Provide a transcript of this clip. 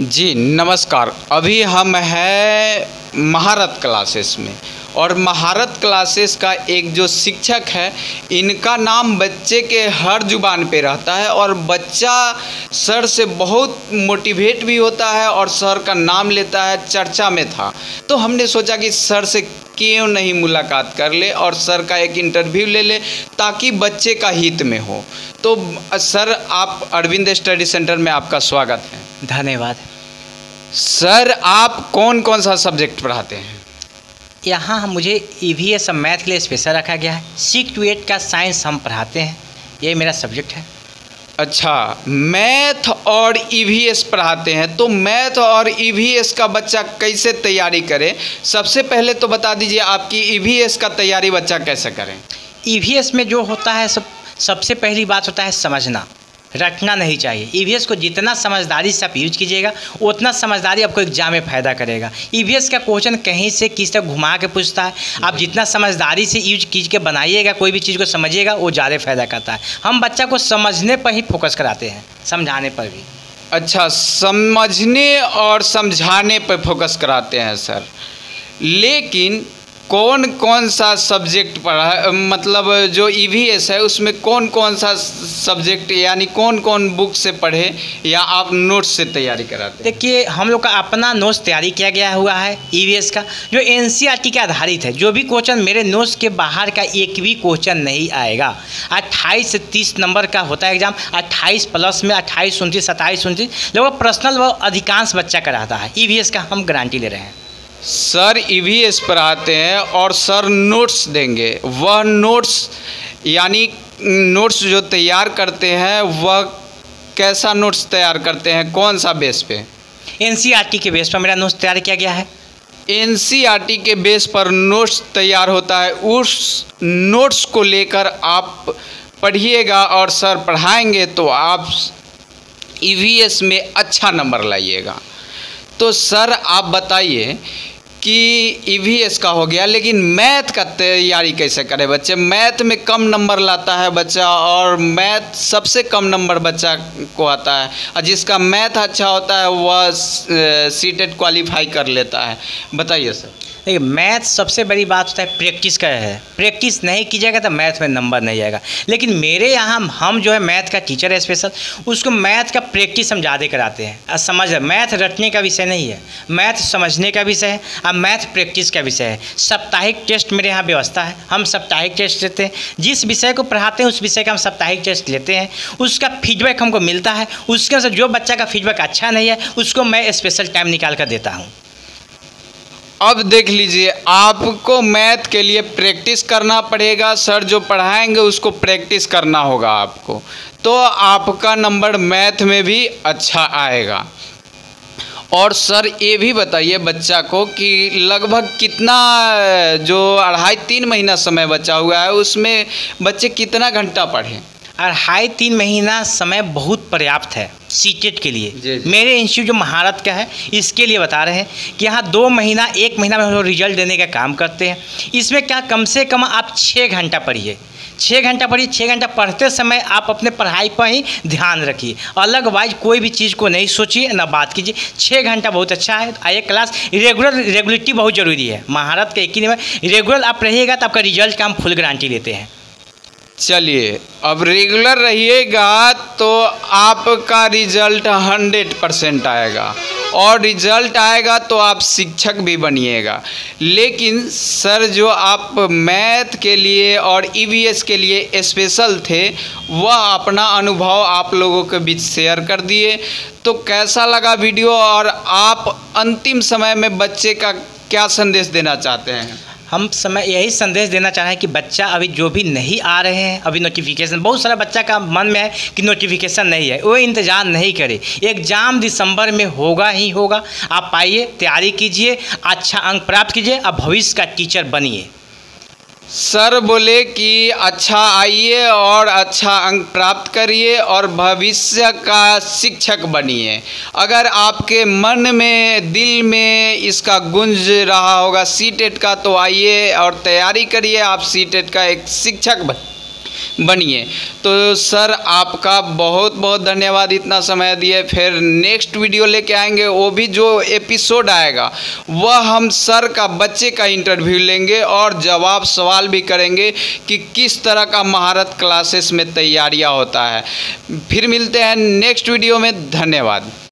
जी नमस्कार। अभी हम हैं महारत क्लासेस में। और महारत क्लासेस का एक जो शिक्षक है इनका नाम बच्चे के हर ज़ुबान पे रहता है और बच्चा सर से बहुत मोटिवेट भी होता है और सर का नाम लेता है चर्चा में था। तो हमने सोचा कि सर से क्यों नहीं मुलाकात कर ले और सर का एक इंटरव्यू ले ले ताकि बच्चे का हित में हो। तो सर आप अरविंद स्टडी सेंटर में आपका स्वागत है। धन्यवाद। सर आप कौन कौन सा सब्जेक्ट पढ़ाते हैं? यहाँ हम मुझे ई वी एस मैथ के लिए स्पेशल रखा गया है। सिक्स टू एट का साइंस हम पढ़ाते हैं। ये मेरा सब्जेक्ट है। अच्छा मैथ और ईवीएस पढ़ाते हैं। तो मैथ और ईवीएस का बच्चा कैसे तैयारी करे? सबसे पहले तो बता दीजिए आपकी ईवीएस का तैयारी बच्चा कैसे करें? ई वी एस में जो होता है सब सबसे पहली बात होता है समझना। रटना नहीं चाहिए। ई वी एस को जितना समझदारी से आप यूज़ कीजिएगा उतना समझदारी आपको एग्ज़ाम में फ़ायदा करेगा। ई वी एस का क्वेश्चन कहीं से किस तरह घुमा के पूछता है आप जितना समझदारी से यूज़ कीज के बनाइएगा कोई भी चीज़ को समझिएगा वो ज़्यादा फ़ायदा करता है। हम बच्चा को समझने पर ही फोकस कराते हैं समझाने पर भी। अच्छा समझने और समझाने पर फोकस कराते हैं सर लेकिन कौन कौन सा सब्जेक्ट पढ़ा मतलब जो ईवीएस है, उसमें कौन कौन सा सब्जेक्ट, यानी कौन कौन बुक से पढ़े या आप नोट्स से तैयारी कराते हैं? देखिए, हम लोग का अपना नोट्स तैयारी किया गया हुआ है ईवीएस का, जो एन के आधारित है। जो भी क्वेश्चन मेरे नोट्स के बाहर का एक भी क्वेश्चन नहीं आएगा। अट्ठाईस से तीस नंबर का होता है एग्ज़ाम अट्ठाईस प्लस में अट्ठाईस, उनतीस, सत्ताईस, उनतीस, लोग पर्सनल वो अधिकांश बच्चा कराता है। ईवीएस का हम गारंटी ले रहे हैं। सर ईवीएस पढ़ाते हैं और सर नोट्स देंगे। वह नोट्स यानी नोट्स जो तैयार करते हैं वह कैसा नोट्स तैयार करते हैं? कौन सा बेस पे? एन के बेस पर मेरा नोट्स तैयार किया गया है। एन के बेस पर नोट्स तैयार होता है। उस नोट्स को लेकर आप पढ़िएगा और सर पढ़ाएँगे तो आप ईवीएस में अच्छा नंबर लाइएगा। तो सर आप बताइए कि ईवीएस का हो गया, लेकिन मैथ का तैयारी कैसे करे बच्चे? मैथ में कम नंबर लाता है बच्चा, और मैथ सबसे कम नंबर बच्चा को आता है। और जिसका मैथ अच्छा होता है, वह सीटेट क्वालिफाई कर लेता है। बताइए सर देखिए मैथ सबसे बड़ी बात होता है प्रैक्टिस का है। प्रैक्टिस नहीं की जाएगा तो मैथ में नंबर नहीं आएगा। लेकिन मेरे यहाँ हम जो है मैथ का टीचर है स्पेशल उसको मैथ का प्रैक्टिस हम ज़्यादा कराते हैं। समझ मैथ रटने का विषय नहीं है। मैथ समझने का विषय है और मैथ प्रैक्टिस का विषय है। साप्ताहिक टेस्ट मेरे यहाँ व्यवस्था है। हम साप्ताहिक टेस्ट लेते हैं। जिस विषय को पढ़ाते हैं, उस विषय का हम साप्ताहिक टेस्ट लेते हैं। उसका फीडबैक हमको मिलता है। उसके अंदर जो बच्चा का फीडबैक अच्छा नहीं है, उसको मैं स्पेशल टाइम निकाल कर देता हूँ। अब देख लीजिए, आपको मैथ के लिए प्रैक्टिस करना पड़ेगा। सर जो पढ़ाएँगे, उसको प्रैक्टिस करना होगा आपको। तो आपका नंबर मैथ में भी अच्छा आएगा। और सर, ये भी बताइए बच्चा को कि लगभग कितना, जो अढ़ाई तीन महीना समय बचा हुआ है, उसमें बच्चे कितना घंटा पढ़ें? अढ़ाई तीन महीना समय बहुत पर्याप्त है सीटेट के लिए। जी, जी। मेरे इंस्टीट्यूट जो महारत का है इसके लिए बता रहे हैं कि यहाँ दो महीना एक महीना में हम लोग रिज़ल्ट देने का काम करते हैं। इसमें क्या कम से कम आप छः घंटा पढ़िए। छः घंटा पढ़िए छः घंटा पढ़ते समय आप अपने पढ़ाई पर ही ध्यान रखिए। अलग वाइज कोई भी चीज़ को नहीं सोचिए ना बात कीजिए। छः घंटा बहुत अच्छा है आइए क्लास रेगुलर रेगुलरिटी बहुत ज़रूरी है। महारत का एक ही नहीं रेगुलर आप रहिएगा तो आपका रिज़ल्ट का हम फुल गारंटी लेते हैं। चलिए, अब रेगुलर रहिएगा तो आपका रिज़ल्ट हंड्रेड परसेंट आएगा। और रिज़ल्ट आएगा तो आप शिक्षक भी बनिएगा। लेकिन सर, जो आप मैथ के लिए और ईवीएस के लिए स्पेशल थे, वह अपना अनुभव आप लोगों के बीच शेयर कर दिए। तो कैसा लगा वीडियो और आप अंतिम समय में बच्चे का क्या संदेश देना चाहते हैं? हम समय यही संदेश देना चाह रहे हैं कि बच्चा अभी जो भी नहीं आ रहे हैं, अभी नोटिफिकेशन बहुत सारा बच्चा का मन में है कि नोटिफिकेशन नहीं है, वो इंतज़ार नहीं करे। एग्ज़ाम दिसंबर में होगा ही होगा। आप आइए, तैयारी कीजिए अच्छा अंक प्राप्त कीजिए और भविष्य का टीचर बनिए। सर बोले कि अच्छा आइए और अच्छा अंक प्राप्त करिए और भविष्य का शिक्षक बनिए। अगर आपके मन में, दिल में इसका गुंज रहा होगा सी टेट का तो आइए और तैयारी करिए। आप सी टेट का एक शिक्षक बन बनिए। तो सर, आपका बहुत बहुत धन्यवाद इतना समय दिए। फिर नेक्स्ट वीडियो लेके आएँगे, वो भी जो एपिसोड आएगा, वह हम सर का, बच्चे का इंटरव्यू लेंगे और जवाब सवाल भी करेंगे कि किस तरह का महारत क्लासेस में तैयारियाँ होता है। फिर मिलते हैं नेक्स्ट वीडियो में। धन्यवाद।